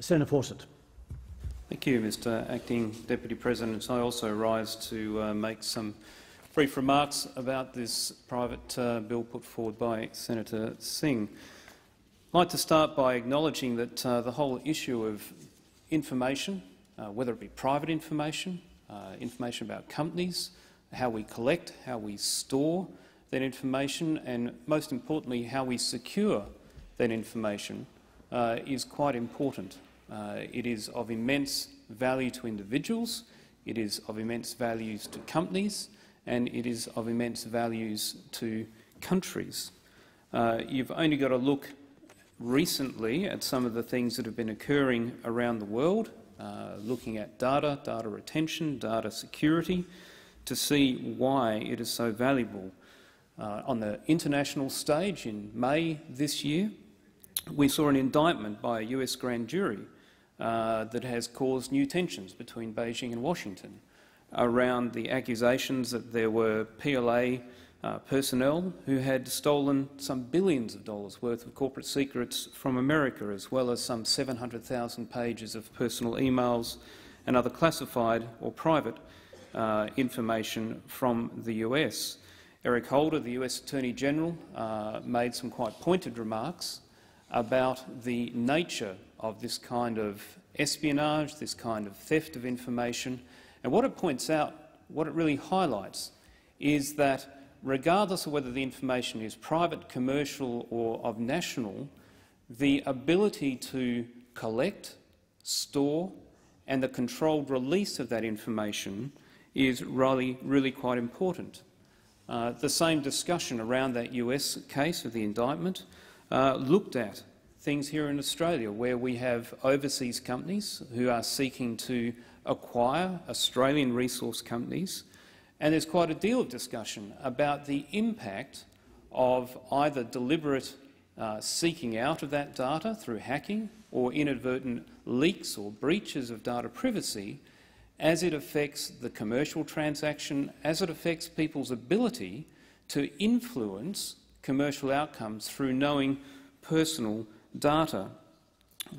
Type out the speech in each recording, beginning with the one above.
Senator Fawcett. Thank you, Mr Acting Deputy President. I also rise to uh, make some brief remarks about this private uh, bill put forward by Senator Singh. I'd like to start by acknowledging that uh, the whole issue of information, uh, whether it be private information, uh, information about companies, how we collect, how we store that information, and most importantly, how we secure that information uh, is quite important. Uh, it is of immense value to individuals, it is of immense values to companies, and it is of immense values to countries. Uh, you've only got to look recently at some of the things that have been occurring around the world, uh, looking at data, data retention, data security, to see why it is so valuable. Uh, on the international stage in May this year, we saw an indictment by a US grand jury uh, that has caused new tensions between Beijing and Washington around the accusations that there were PLA uh, personnel who had stolen some billions of dollars worth of corporate secrets from America, as well as some 700,000 pages of personal emails and other classified or private uh, information from the US. Eric Holder, the US Attorney General, uh, made some quite pointed remarks about the nature of this kind of espionage, this kind of theft of information. And what it points out, what it really highlights, is that regardless of whether the information is private, commercial or of national, the ability to collect, store and the controlled release of that information is really, really quite important. Uh, the same discussion around that US case of the indictment uh, looked at things here in Australia where we have overseas companies who are seeking to acquire Australian resource companies. And there's quite a deal of discussion about the impact of either deliberate uh, seeking out of that data through hacking or inadvertent leaks or breaches of data privacy as it affects the commercial transaction, as it affects people's ability to influence commercial outcomes through knowing personal data.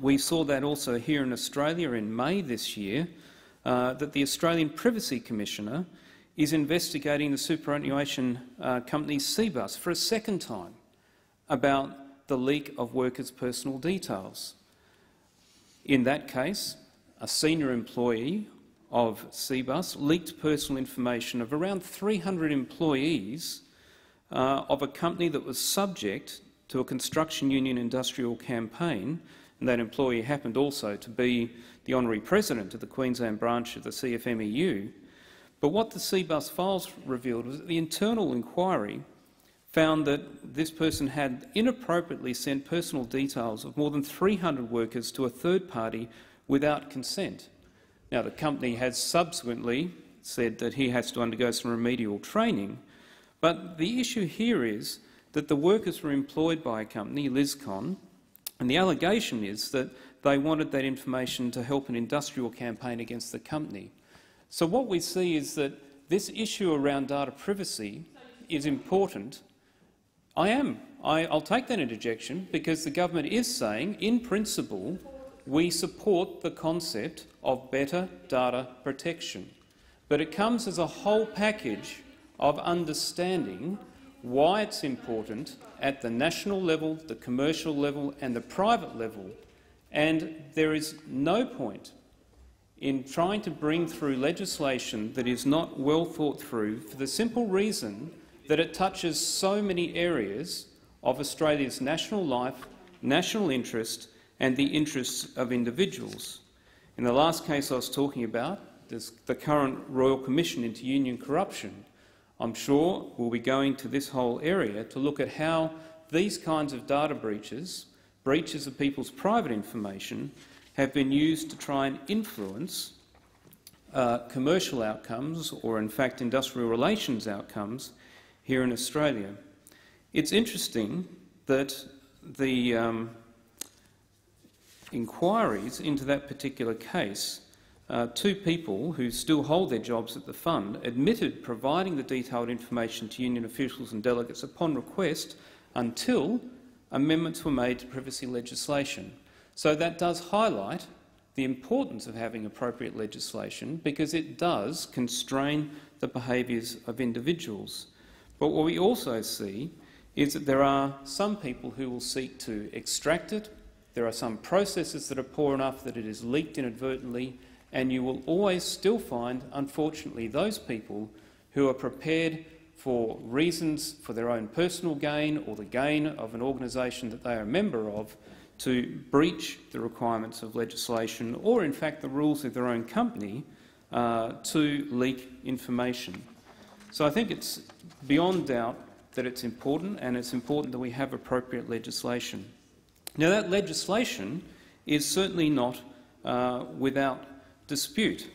We saw that also here in Australia in May this year, uh, that the Australian Privacy Commissioner is investigating the superannuation uh, company Cbus for a second time about the leak of workers' personal details. In that case, a senior employee of Cbus leaked personal information of around 300 employees uh, of a company that was subject to a construction union industrial campaign, and that employee happened also to be the honorary president of the Queensland branch of the CFMEU. But what the Cbus files revealed was that the internal inquiry found that this person had inappropriately sent personal details of more than 300 workers to a third party without consent. Now, the company has subsequently said that he has to undergo some remedial training, but the issue here is that the workers were employed by a company, Lizcon, and the allegation is that they wanted that information to help an industrial campaign against the company. So what we see is that this issue around data privacy is important. I am. I, will take that interjection because the government is saying, in principle, we support the concept of better data protection. But it comes as a whole package of understanding why it's important at the national level, the commercial level and the private level. And there is no point in trying to bring through legislation that is not well thought through for the simple reason that it touches so many areas of Australia's national life, national interest and the interests of individuals. In the last case I was talking about, the current Royal Commission into Union Corruption, I'm sure we'll be going to this whole area to look at how these kinds of data breaches, breaches of people's private information, have been used to try and influence uh, commercial outcomes or, in fact, industrial relations outcomes here in Australia. It's interesting that the um, inquiries into that particular case, uh, two people who still hold their jobs at the fund admitted providing the detailed information to union officials and delegates upon request until amendments were made to privacy legislation. So that does highlight the importance of having appropriate legislation because it does constrain the behaviours of individuals. But what we also see is that there are some people who will seek to extract it, there are some processes that are poor enough that it is leaked inadvertently, and you will always still find, unfortunately, those people who are prepared for reasons for their own personal gain or the gain of an organisation that they are a member of to breach the requirements of legislation or, in fact, the rules of their own company uh, to leak information. So I think it's beyond doubt that it's important, and it's important that we have appropriate legislation. Now, that legislation is certainly not uh, without dispute.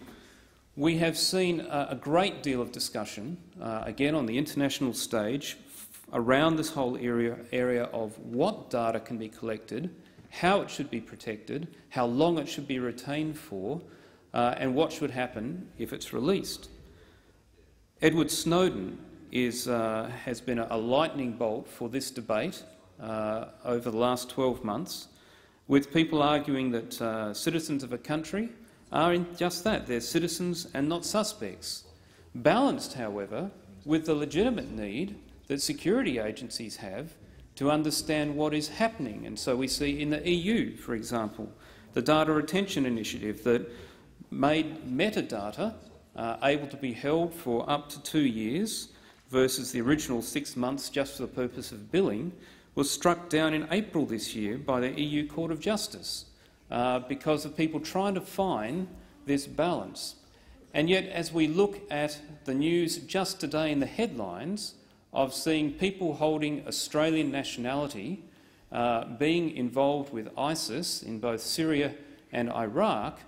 We have seen a, great deal of discussion, uh, again on the international stage, around this whole area, area of what data can be collected, how it should be protected, how long it should be retained for, uh, and what should happen if it's released. Edward Snowden is, uh, has been a, a, lightning bolt for this debate uh, over the last 12 months, with people arguing that uh, citizens of a country are in just that, they're citizens and not suspects. Balanced, however, with the legitimate need that security agencies have to understand what is happening. And so we see in the EU, for example, the Data Retention Initiative that made metadata uh, able to be held for up to two years versus the original six months just for the purpose of billing was struck down in April this year by the EU Court of Justice uh, because of people trying to find this balance. And yet, as we look at the news just today in the headlines, of seeing people holding Australian nationality uh, being involved with ISIS in both Syria and Iraq,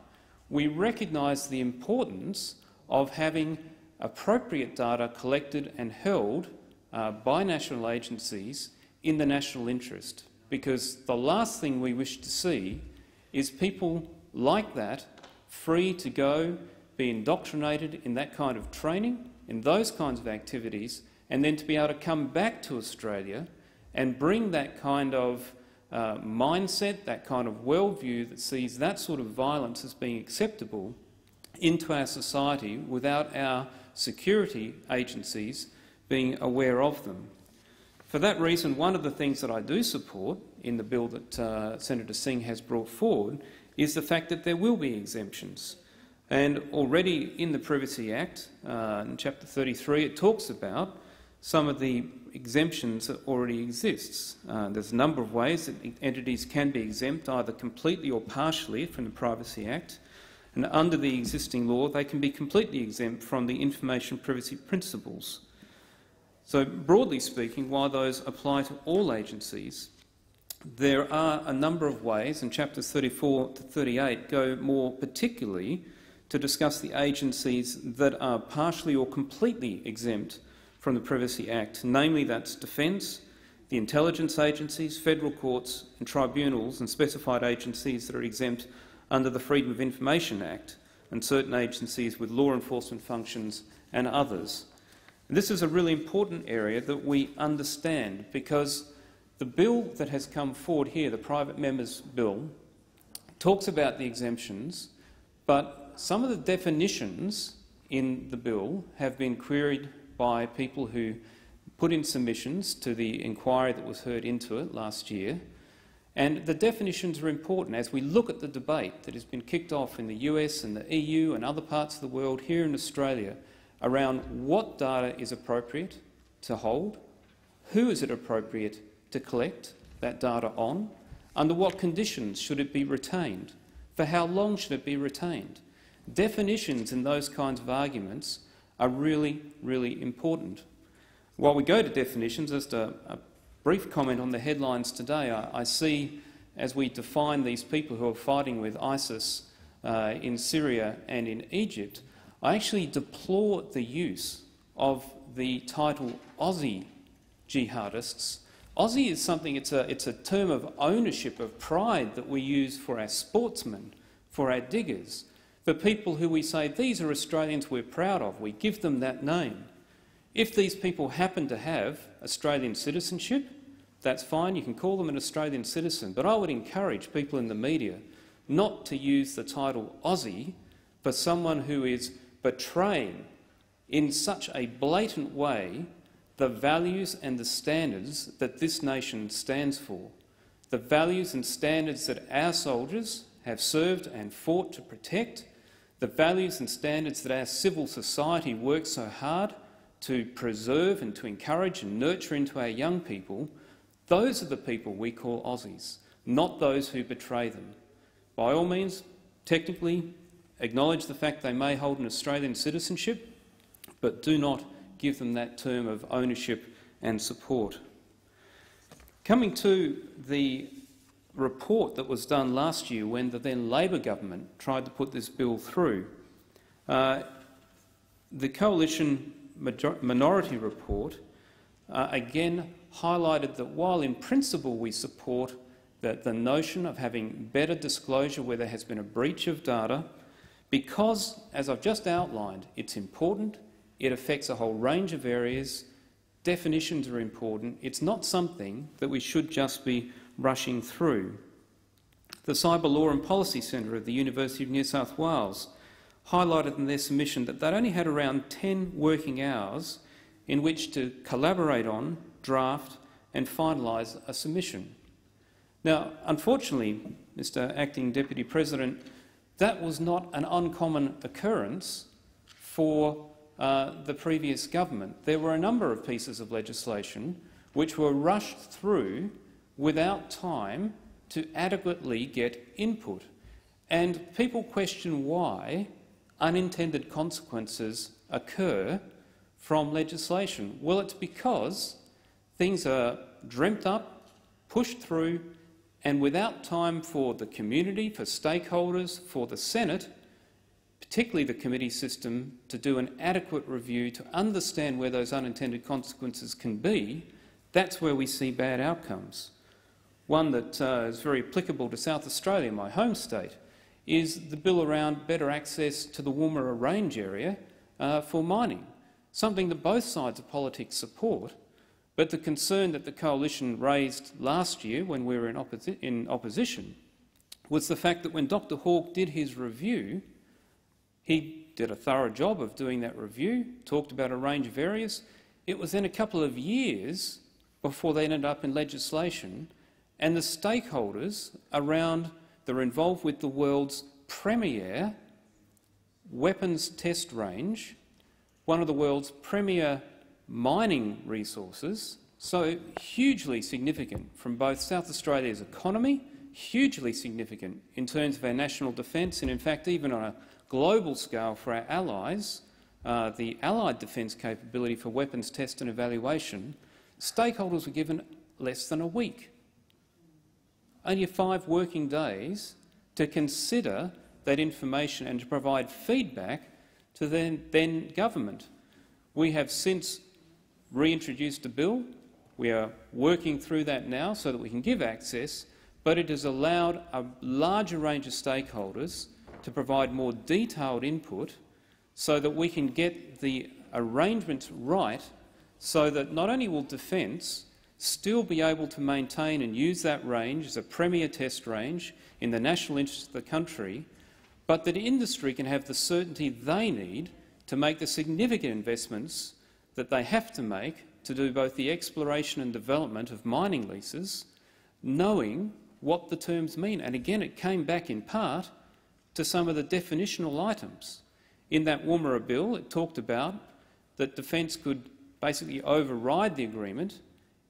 we recognise the importance of having appropriate data collected and held uh, by national agencies in the national interest, because the last thing we wish to see is people like that free to go, be indoctrinated in that kind of training, in those kinds of activities, and then to be able to come back to Australia and bring that kind of uh, mindset, that kind of worldview that sees that sort of violence as being acceptable into our society without our security agencies being aware of them. For that reason, one of the things that I do support in the bill that uh, Senator Singh has brought forward is the fact that there will be exemptions. And already in the Privacy Act, uh, in Chapter 33, it talks about some of the exemptions that already exists. Uh, there's a number of ways that entities can be exempt, either completely or partially from the Privacy Act. And under the existing law, they can be completely exempt from the information privacy principles. So broadly speaking, while those apply to all agencies, there are a number of ways, and chapters 34 to 38 go more particularly to discuss the agencies that are partially or completely exempt from the Privacy Act, namely that's defence, the intelligence agencies, federal courts and tribunals and specified agencies that are exempt under the Freedom of Information Act and certain agencies with law enforcement functions and others. And this is a really important area that we understand because the bill that has come forward here, the private members bill, talks about the exemptions, but some of the definitions in the bill have been queried by people who put in submissions to the inquiry that was heard into it last year. And the definitions are important as we look at the debate that has been kicked off in the US and the EU and other parts of the world here in Australia around what data is appropriate to hold, who is it appropriate to collect that data on, under what conditions should it be retained, for how long should it be retained. Definitions in those kinds of arguments are really, really important. While we go to definitions, just a, a brief comment on the headlines today. I, I, see, as we define these people who are fighting with ISIS uh, in Syria and in Egypt, I actually deplore the use of the title Aussie jihadists. Aussie is something, it's a, it's a term of ownership, of pride that we use for our sportsmen, for our diggers for people who we say, these are Australians we're proud of, we give them that name. If these people happen to have Australian citizenship, that's fine. You can call them an Australian citizen. But I would encourage people in the media not to use the title Aussie for someone who is betraying in such a blatant way the values and the standards that this nation stands for, the values and standards that our soldiers have served and fought to protect, the values and standards that our civil society works so hard to preserve and to encourage and nurture into our young people, those are the people we call Aussies, not those who betray them. By all means, technically acknowledge the fact they may hold an Australian citizenship, but do not give them that term of ownership and support. Coming to the report that was done last year when the then Labor government tried to put this bill through, uh, the coalition minority report uh, again highlighted that while in principle we support that the notion of having better disclosure where there has been a breach of data, because, as I've just outlined, it's important, it affects a whole range of areas, definitions are important, it's not something that we should just be rushing through. The Cyber Law and Policy Centre of the University of New South Wales highlighted in their submission that they'd only had around 10 working hours in which to collaborate on, draft and finalise a submission. Now, unfortunately, Mr Acting Deputy President, that was not an uncommon occurrence for uh, the previous government. There were a number of pieces of legislation which were rushed through without time to adequately get input. And people question why unintended consequences occur from legislation. Well, it's because things are dreamt up, pushed through, and without time for the community, for stakeholders, for the Senate, particularly the committee system, to do an adequate review to understand where those unintended consequences can be, that's where we see bad outcomes. One that uh, is very applicable to South Australia, my home state, is the bill around better access to the Woomera Range area uh, for mining, something that both sides of politics support, but the concern that the coalition raised last year when we were in, opposi in opposition was the fact that when Dr Hawke did his review, he did a thorough job of doing that review, talked about a range of areas. It was then a couple of years before they ended up in legislation, and the stakeholders around that are involved with the world's premier weapons test range, one of the world's premier mining resources, so hugely significant from both South Australia's economy, hugely significant in terms of our national defence and in fact even on a global scale for our allies, uh, the allied defence capability for weapons test and evaluation, stakeholders were given less than a week only five working days to consider that information and to provide feedback to the then government. We have since reintroduced a bill. We are working through that now so that we can give access, but it has allowed a larger range of stakeholders to provide more detailed input so that we can get the arrangements right so that not only will defence still be able to maintain and use that range as a premier test range in the national interest of the country, but that industry can have the certainty they need to make the significant investments that they have to make to do both the exploration and development of mining leases, knowing what the terms mean. And again, it came back in part to some of the definitional items. In that Woomera bill, it talked about that defence could basically override the agreement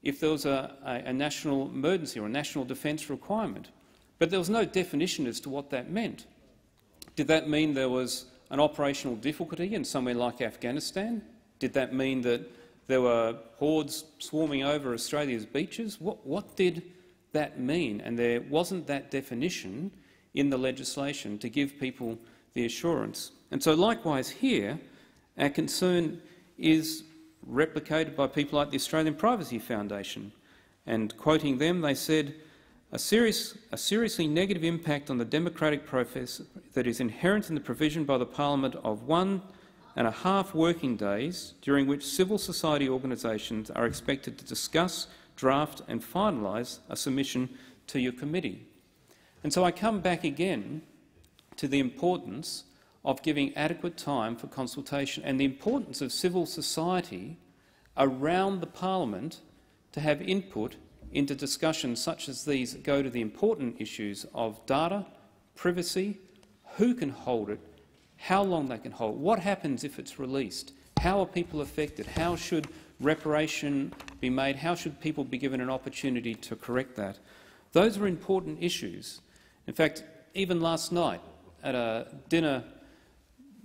if there was a, a, a national emergency or a national defence requirement. But there was no definition as to what that meant. Did that mean there was an operational difficulty in somewhere like Afghanistan? Did that mean that there were hordes swarming over Australia's beaches? What, what did that mean? And there wasn't that definition in the legislation to give people the assurance. And so likewise here, our concern is replicated by people like the Australian Privacy Foundation. And quoting them, they said, a, serious, a seriously negative impact on the democratic process that is inherent in the provision by the parliament of one and a half working days during which civil society organisations are expected to discuss, draft and finalise a submission to your committee. And so I come back again to the importance of giving adequate time for consultation and the importance of civil society around the parliament to have input into discussions such as these that go to the important issues of data, privacy, who can hold it, how long they can hold, what happens if it's released, how are people affected, how should reparation be made, how should people be given an opportunity to correct that. Those are important issues. In fact, even last night at a dinner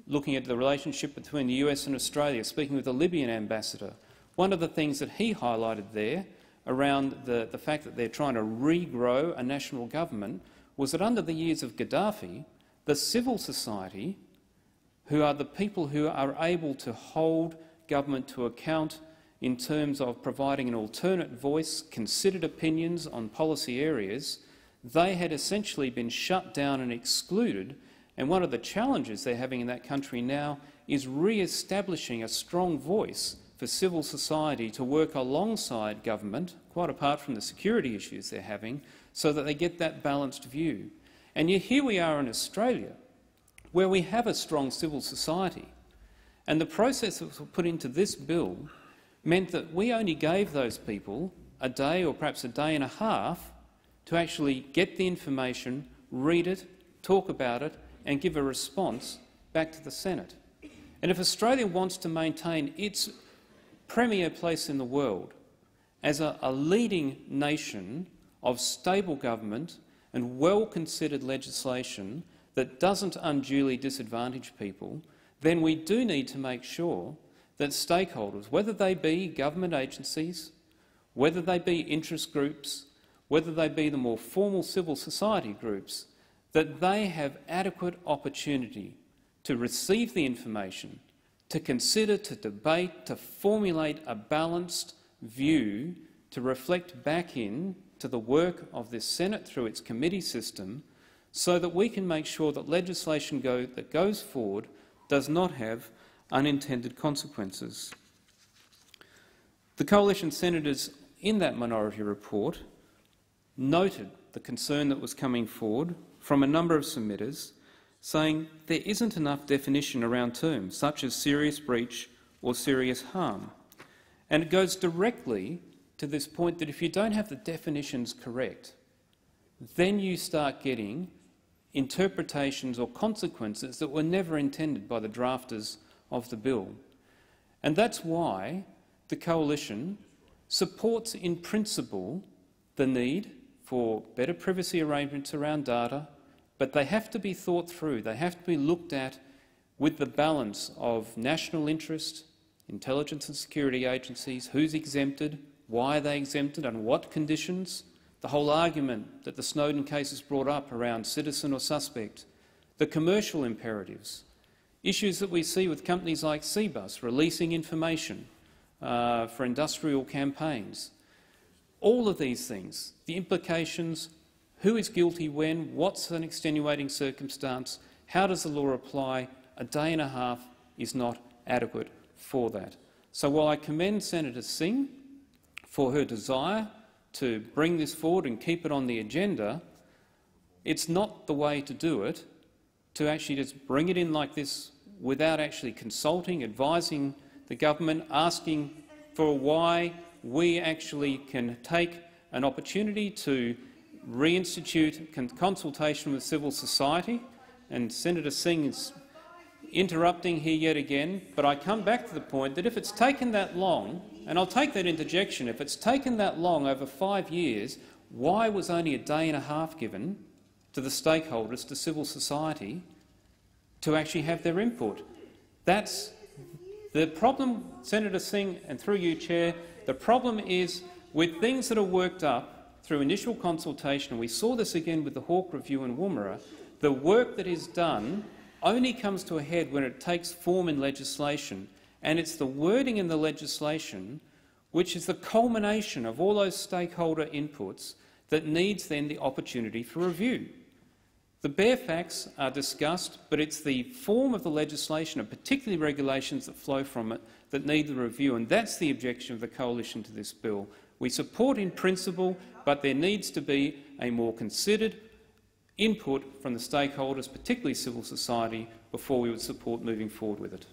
looking at the relationship between the US and Australia, speaking with the Libyan ambassador, one of the things that he highlighted there around the, the fact that they're trying to regrow a national government was that under the years of Gaddafi, the civil society, who are the people who are able to hold government to account in terms of providing an alternate voice, considered opinions on policy areas, they had essentially been shut down and excluded. And one of the challenges they're having in that country now is re-establishing a strong voice for civil society to work alongside government, quite apart from the security issues they're having, so that they get that balanced view. And yet here we are in Australia, where we have a strong civil society, and the process that was put into this bill meant that we only gave those people a day or perhaps a day and a half to actually get the information, read it, talk about it and give a response back to the Senate. And if Australia wants to maintain its premier place in the world as a, a leading nation of stable government and well-considered legislation that doesn't unduly disadvantage people, then we do need to make sure that stakeholders, whether they be government agencies, whether they be interest groups, whether they be the more formal civil society groups, that they have adequate opportunity to receive the information to consider, to debate, to formulate a balanced view to reflect back in to the work of this Senate through its committee system so that we can make sure that legislation go, that goes forward does not have unintended consequences. The coalition senators in that minority report noted the concern that was coming forward from a number of submitters saying there isn't enough definition around terms such as serious breach or serious harm. And it goes directly to this point that if you don't have the definitions correct, then you start getting interpretations or consequences that were never intended by the drafters of the bill. And that's why the Coalition supports in principle the need for better privacy arrangements around data, but they have to be thought through. They have to be looked at with the balance of national interest, intelligence and security agencies, who's exempted, why are they exempted, and what conditions. The whole argument that the Snowden case has brought up around citizen or suspect, the commercial imperatives, issues that we see with companies like Cbus releasing information uh, for industrial campaigns. All of these things, the implications who is guilty when? What's an extenuating circumstance? How does the law apply? A day and a half is not adequate for that. So while I commend Senator Singh for her desire to bring this forward and keep it on the agenda, it's not the way to do it to actually just bring it in like this without actually consulting, advising the government, asking for why we actually can take an opportunity to reinstitute consultation with civil society, and Senator Singh is interrupting here yet again, but I come back to the point that if it's taken that long, and I'll take that interjection, if it's taken that long over five years, why was only a day and a half given to the stakeholders, to civil society, to actually have their input? That's the problem, Senator Singh, and through you, Chair, the problem is with things that are worked up through initial consultation, and we saw this again with the Hawke Review in Woomera, the work that is done only comes to a head when it takes form in legislation, and it's the wording in the legislation which is the culmination of all those stakeholder inputs that needs then the opportunity for review. The bare facts are discussed, but it's the form of the legislation, and particularly regulations that flow from it, that need the review, and that's the objection of the Coalition to this bill. We support in principle, but there needs to be a more considered input from the stakeholders, particularly civil society, before we would support moving forward with it.